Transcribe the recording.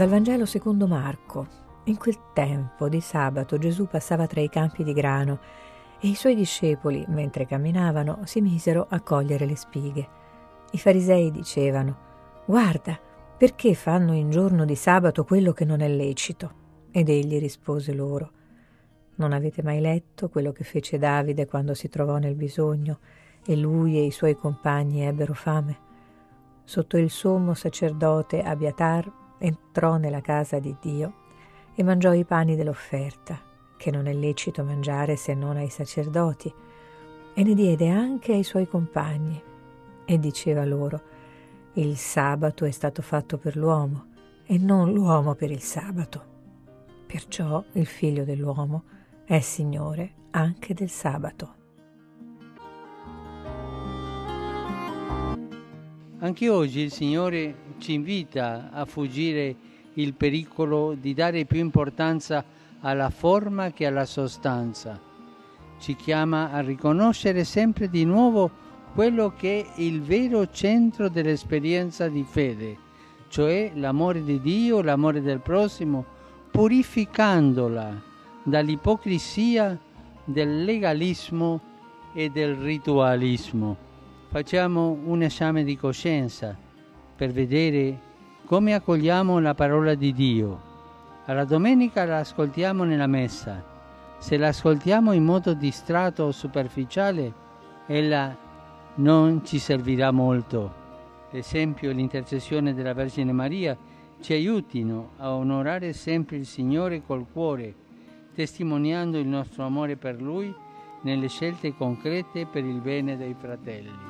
Dal Vangelo secondo Marco. In quel tempo di sabato Gesù passava tra i campi di grano e i suoi discepoli, mentre camminavano, si misero a cogliere le spighe. I farisei dicevano, Guarda, perché fanno in giorno di sabato quello che non è lecito? Ed egli rispose loro, Non avete mai letto quello che fece Davide quando si trovò nel bisogno e lui e i suoi compagni ebbero fame? Sotto il sommo sacerdote Abiatar entrò nella casa di Dio e mangiò i pani dell'offerta, che non è lecito mangiare se non ai sacerdoti, e ne diede anche ai suoi compagni. E diceva loro, il sabato è stato fatto per l'uomo e non l'uomo per il sabato. Perciò il figlio dell'uomo è Signore anche del sabato. Anche oggi il Signore ci invita a fuggire il pericolo di dare più importanza alla forma che alla sostanza. Ci chiama a riconoscere sempre di nuovo quello che è il vero centro dell'esperienza di fede, cioè l'amore di Dio, l'amore del prossimo, purificandola dall'ipocrisia, del legalismo e del ritualismo facciamo un esame di coscienza per vedere come accogliamo la parola di Dio. Alla domenica la ascoltiamo nella messa. Se la ascoltiamo in modo distratto o superficiale, ella non ci servirà molto. L'esempio e l'intercessione della Vergine Maria ci aiutino a onorare sempre il Signore col cuore, testimoniando il nostro amore per Lui nelle scelte concrete per il bene dei fratelli.